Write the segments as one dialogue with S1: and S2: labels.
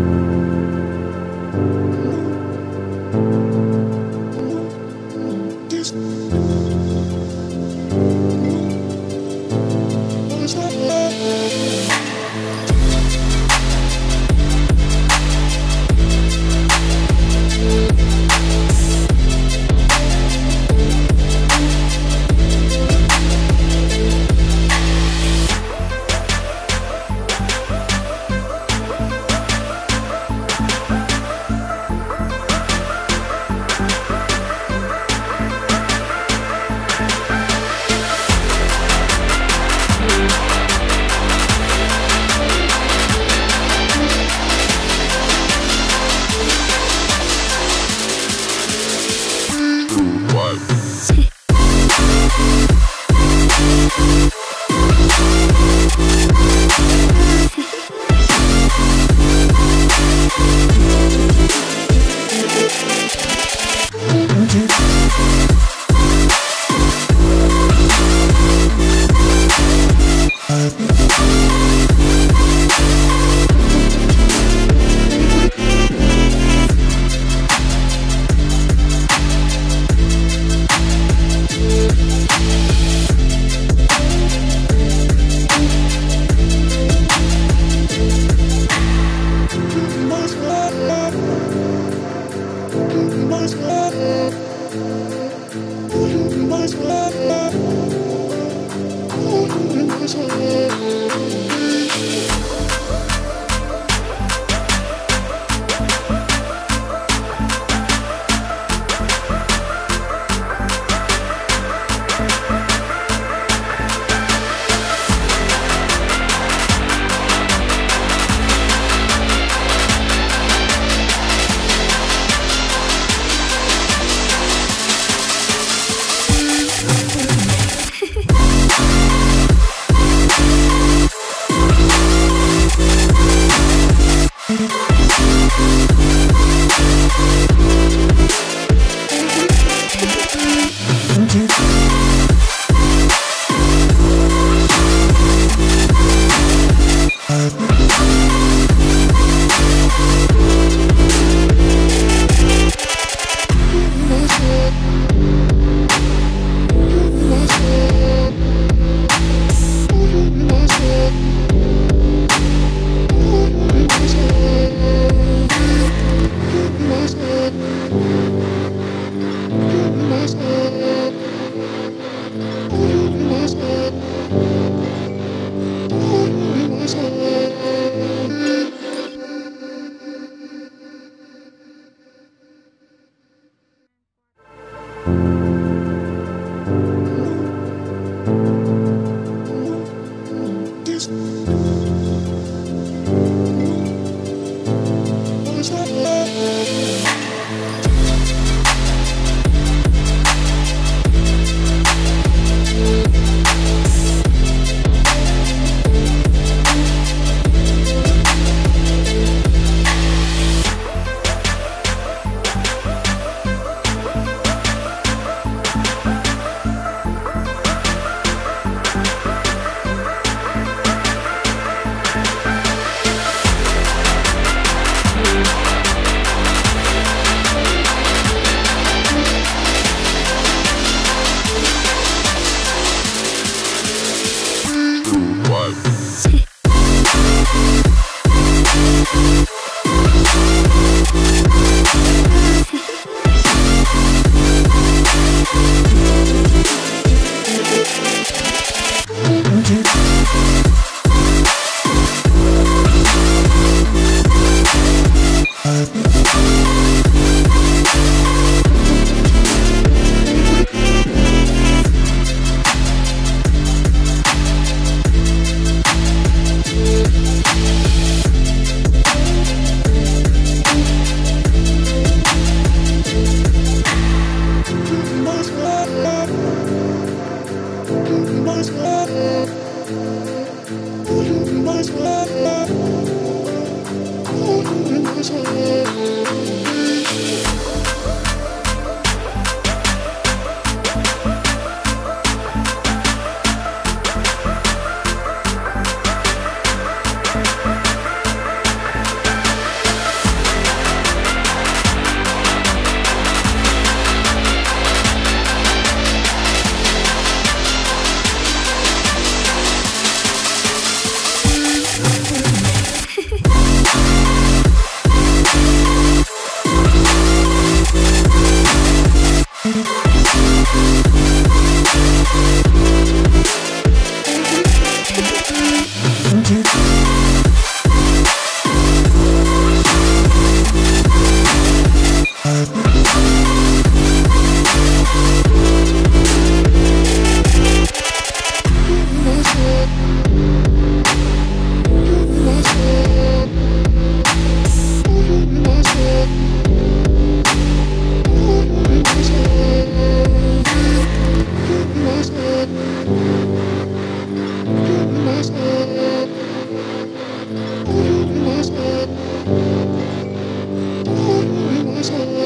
S1: Thank you. Christmas.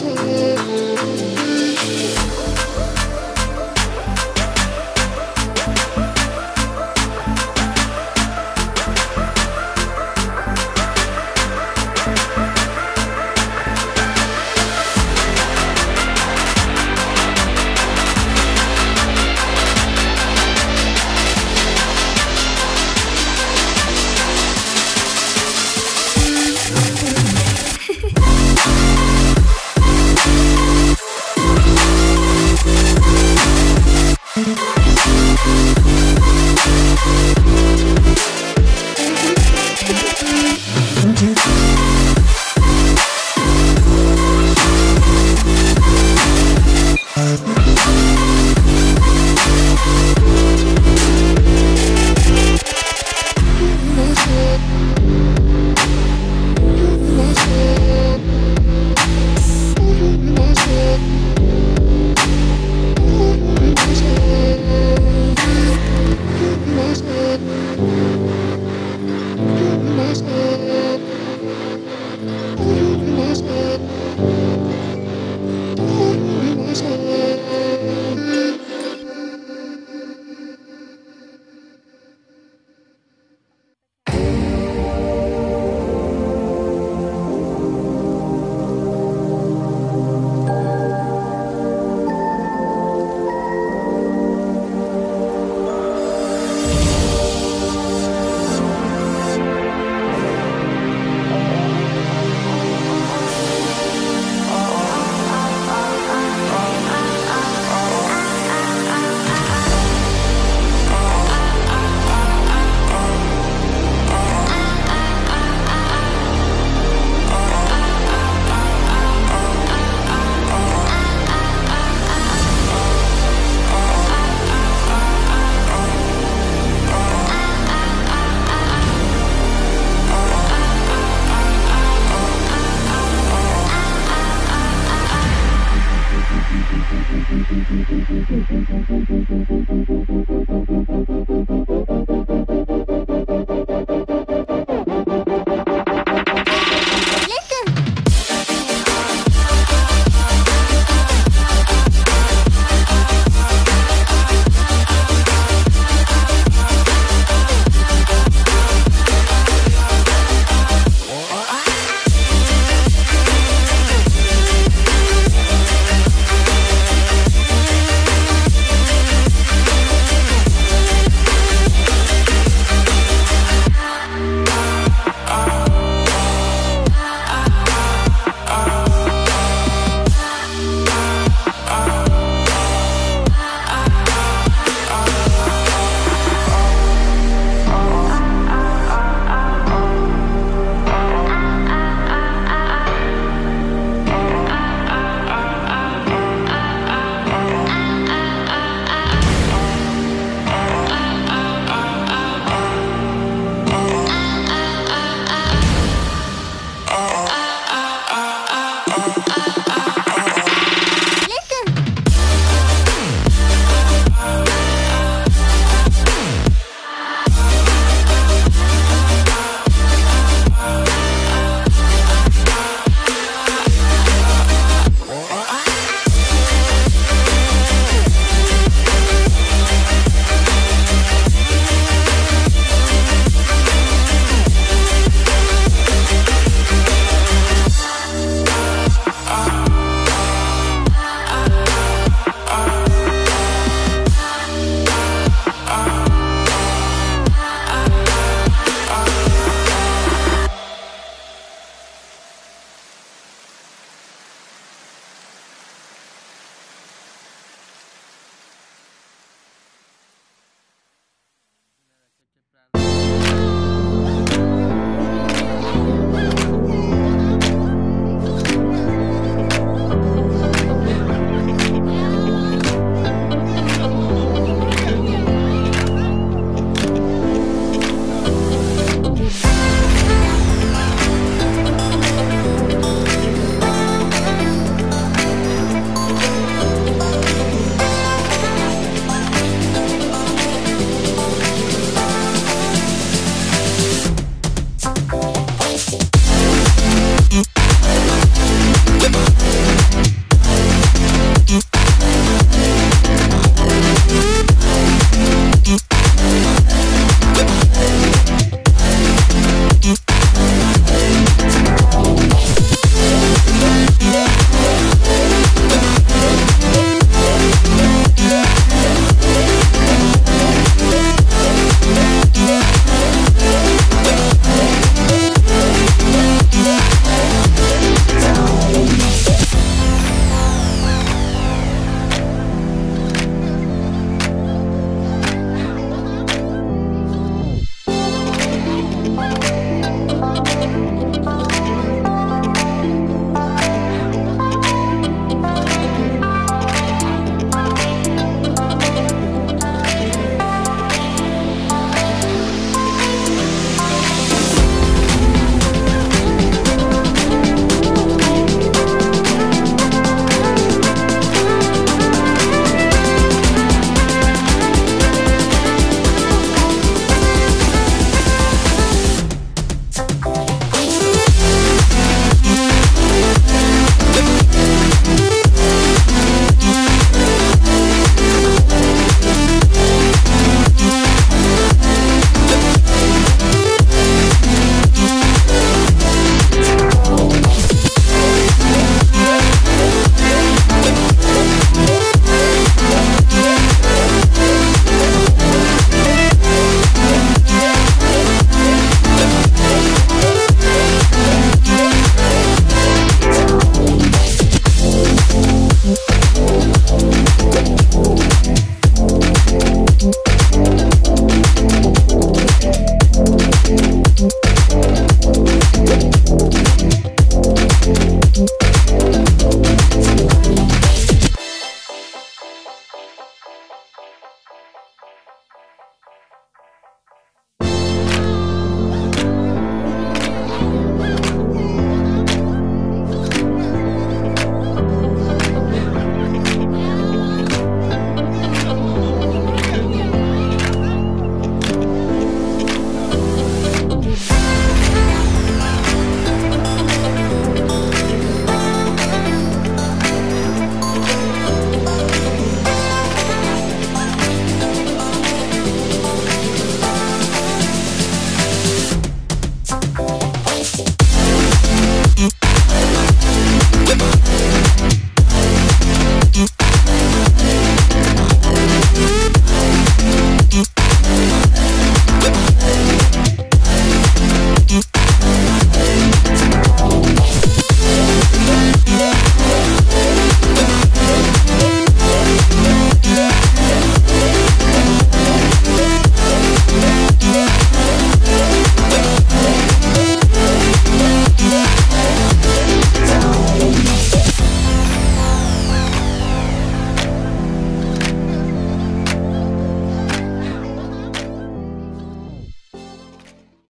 S1: change.